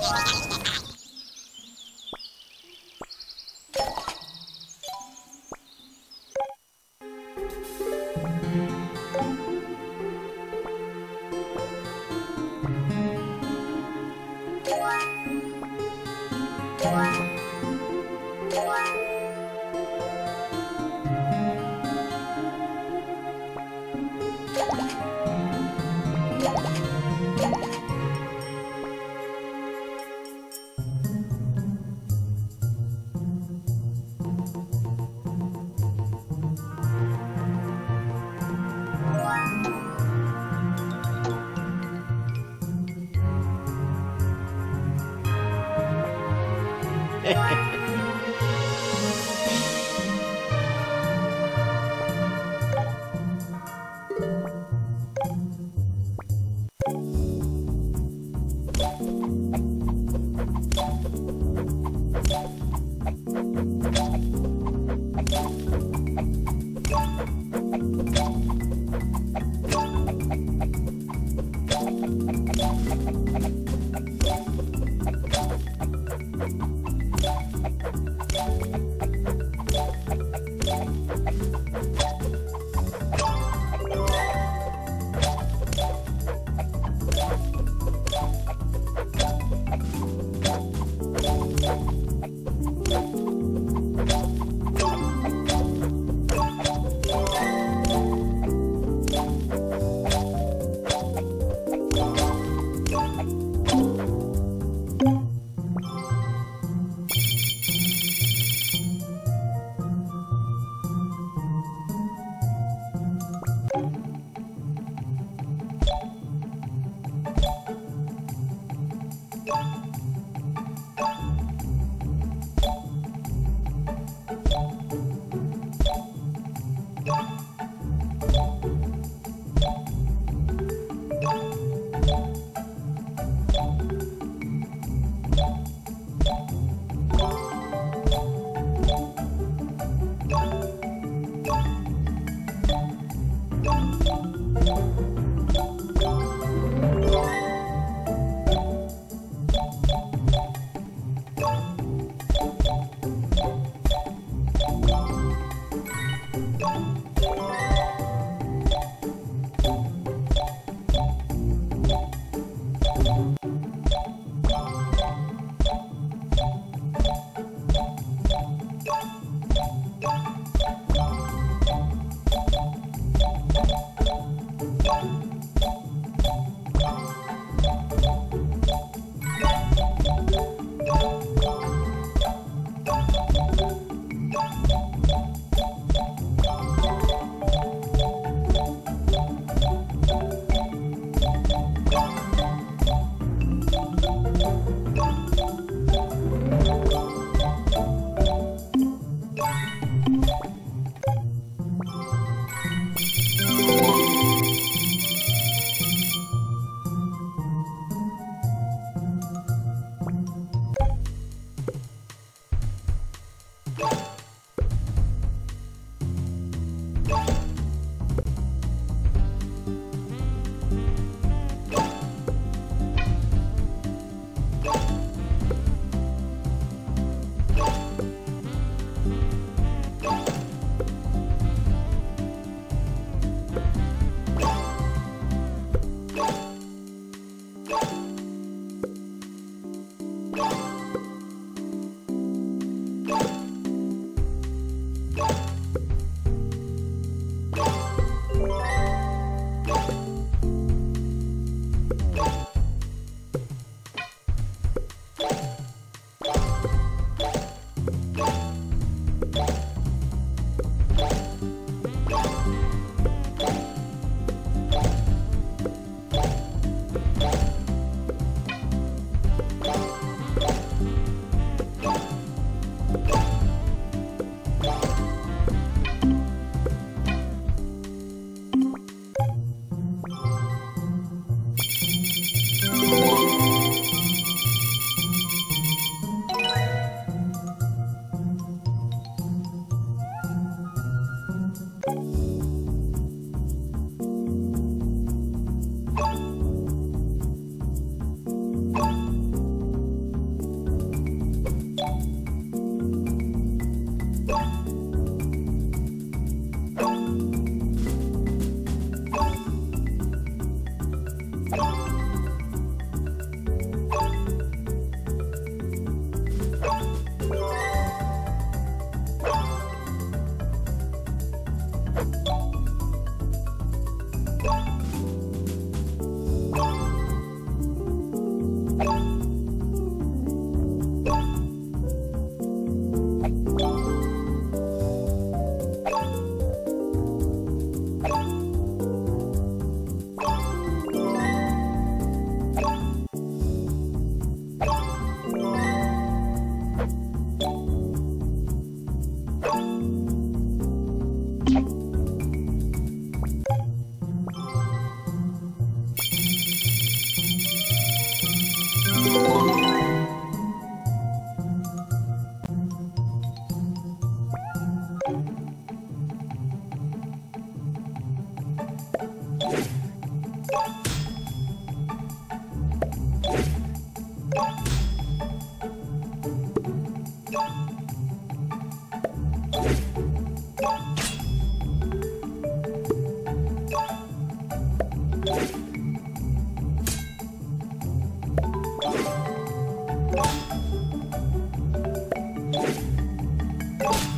ハハハハ! Yeah. you Oh.